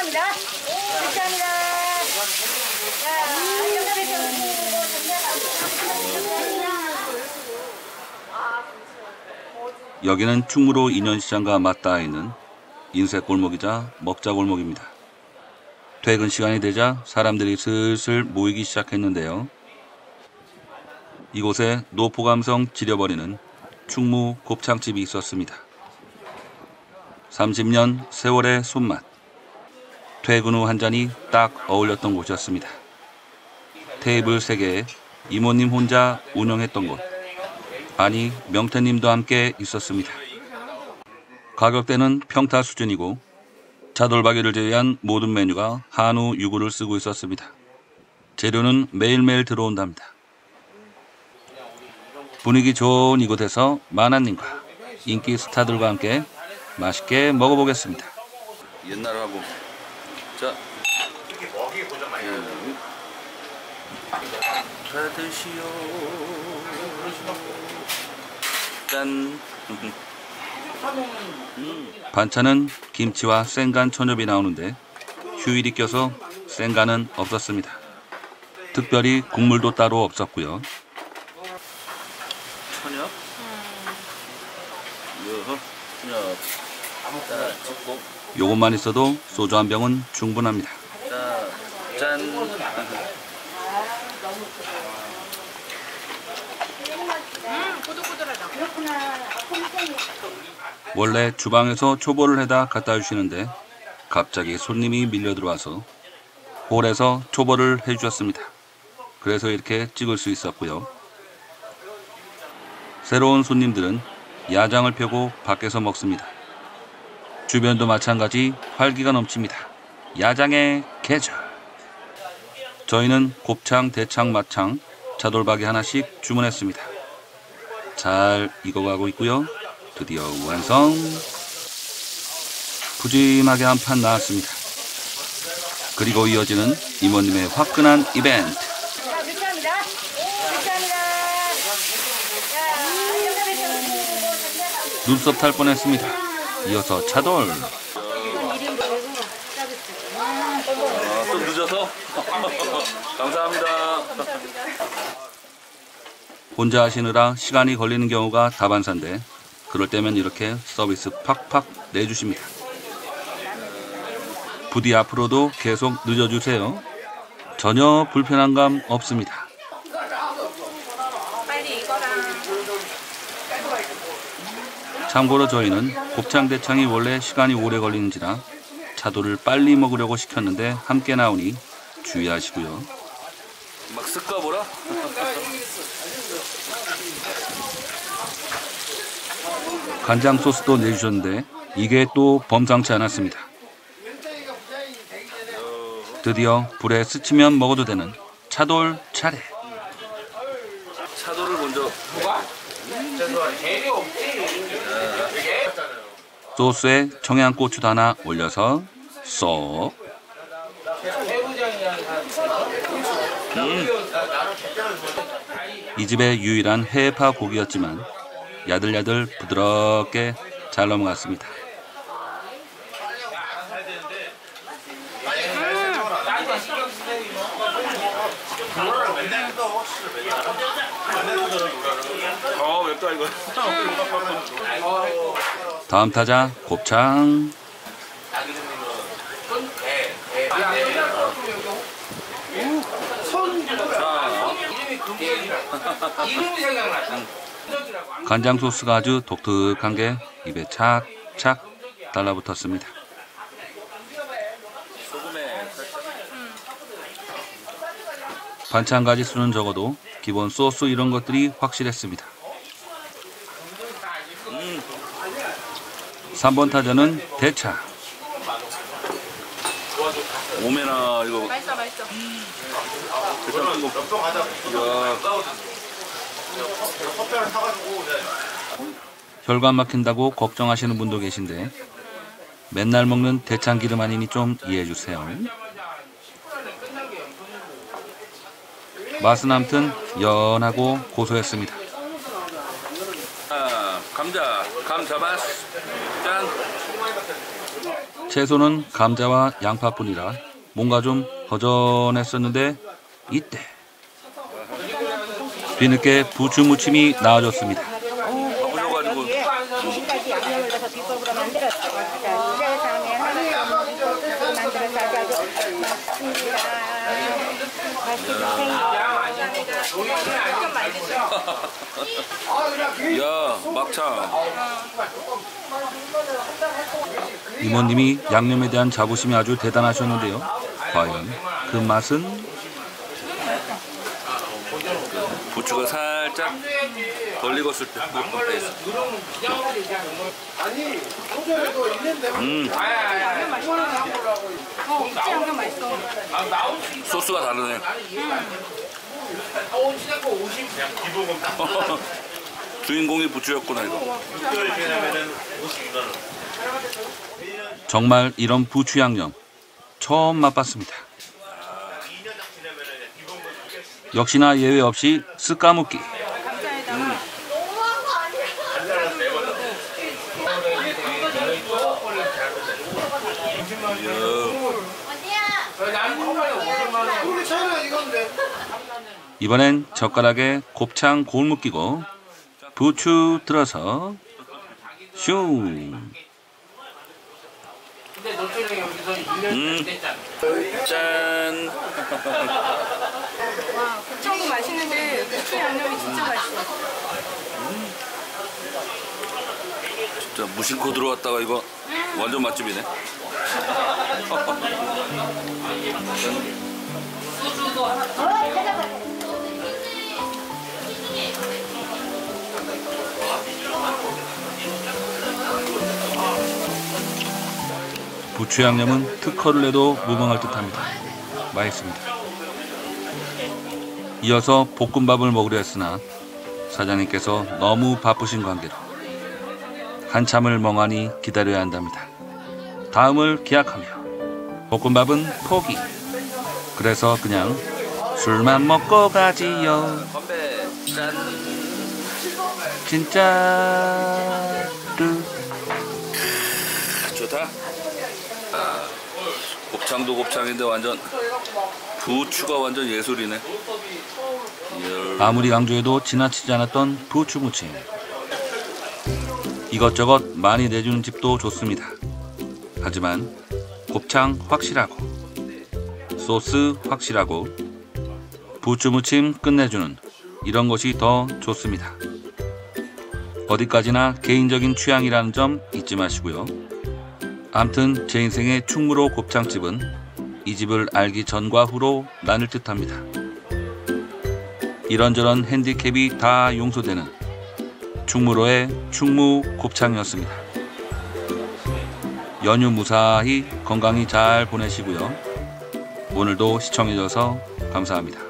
감사합니다. 감사합니다. 야, 여기는 충무로 인현시장과 맞닿아 있는 인쇄 골목이자 먹자 골목입니다. 퇴근 시간이 되자 사람들이 슬슬 모이기 시작했는데요. 이곳에 노포 감성 지려버리는 충무 곱창집이 있었습니다. 30년 세월의 손맛. 퇴근 후 한 잔이 딱 어울렸던 곳이었습니다. 테이블 3개에 이모님 혼자 운영했던 곳. 아니 명태님도 함께 있었습니다. 가격대는 평타 수준이고 차돌박이를 제외한 모든 메뉴가 한우 유구를 쓰고 있었습니다. 재료는 매일매일 들어온답니다. 분위기 좋은 이곳에서 마나님과 인기 스타들과 함께 맛있게 먹어보겠습니다. 옛날하고 자 음. 자 드시오 짠 음. 반찬은 김치와 생간 천엽이 나오는데 휴일이 껴서 생간은 없었습니다. 특별히 국물도 따로 없었고요. 천엽? 여허, 천엽. 자, 찍고. 요것만 있어도 소주 한 병은 충분합니다. 자, 짠. 원래 주방에서 초벌을 해다 갖다 주시는데 갑자기 손님이 밀려 들어와서 홀에서 초벌을 해주셨습니다. 그래서 이렇게 찍을 수 있었고요. 새로운 손님들은 야장을 펴고 밖에서 먹습니다. 주변도 마찬가지 활기가 넘칩니다. 야장의 계절. 저희는 곱창, 대창, 마창, 차돌박이 하나씩 주문했습니다. 잘 익어가고 있고요. 드디어 완성. 푸짐하게 한 판 나왔습니다. 그리고 이어지는 이모님의 화끈한 이벤트. 눈썹 탈 뻔했습니다. 이어서 차돌. 아, 좀 늦어서 감사합니다. 혼자 하시느라 시간이 걸리는 경우가 다반사인데 그럴 때면 이렇게 서비스 팍팍 내주십니다. 부디 앞으로도 계속 늦어주세요. 전혀 불편한 감 없습니다. 참고로 저희는 곱창 대창이 원래 시간이 오래 걸리는지라 차돌을 빨리 먹으려고 시켰는데 함께 나오니 주의하시고요. 막 쓸까 보라? 간장 소스도 내주셨는데 이게 또 범상치 않았습니다. 드디어 불에 스치면 먹어도 되는 차돌 차례. 차돌을 먼저 소스에 청양고추 하나 올려서 쏙. 이 집의 유일한 해파 고기였지만 야들야들 부드럽게 잘 넘어갔습니다. 어 맵다 이거. 다음 타자 곱창. 간장 소스가 아주 독특한 게 입에 착착 달라붙었습니다. 반찬 가지 수는 적어도 기본 소스 이런 것들이 확실했습니다. 3번 타자는 대차. 오메나 이거 맛있어 맛있어. 대장 이거 혈관 막힌다고 걱정하시는 분도 계신데 맨날 먹는 대창 기름 아니니 좀 이해해 주세요. 맛은 암튼 연하고 고소했습니다. 아, 감자 감 잡았어 짠 채소는 감자와 양파뿐이라 뭔가 좀 허전했었는데 이때 뒤늦게 부추 무침이 나와줬습니다. 바쁘셔가지고 지금까지 양념을 넣어서 비법으로 만들었어. 자, 세상에 하나님 뜻으로 만들어서 아주 맛있습니다. 맛있 야 막창 이모님이 양념에 대한 자부심이 아주 대단하셨는데요. 과연 그 맛은? 부추가 살짝 덜 익었을 때 음. 소스가 다르네 주인공이 부추였구나 이거 정말 이런 부추 양념 처음 맛봤습니다. 역시나 예외 없이 쓱 까먹기. 이번엔 젓가락에 곱창 골무 끼고 부추 들어서 슝. 음. 짠 와, 곱창도 맛있는데 고추 양념이 진짜 맛있어. 진짜 무심코 들어왔다가 이거 완전 맛집이네 부추 양념은 특허를 내도 무방할 듯합니다. 맛있습니다. 이어서 볶음밥을 먹으려 했으나 사장님께서 너무 바쁘신 관계로 한참을 멍하니 기다려야 한답니다. 다음을 기약하며 볶음밥은 포기. 그래서 그냥 술만 먹고 가지요. 진짜 르. 좋다 아, 곱창도 곱창인데 완전 부추가 완전 예술이네. 아무리 강조해도 지나치지 않았던 부추 무침. 이것저것 많이 내주는 집도 좋습니다. 하지만 곱창 확실하고 소스 확실하고 부추 무침 끝내주는 이런 것이 더 좋습니다. 어디까지나 개인적인 취향이라는 점 잊지 마시고요. 암튼 제 인생의 충무로 곱창집은 이 집을 알기 전과 후로 나눌 듯합니다. 이런저런 핸디캡이 다 용서되는 충무로의 충무 곱창이었습니다. 연휴 무사히 건강히 잘 보내시고요. 오늘도 시청해줘서 감사합니다.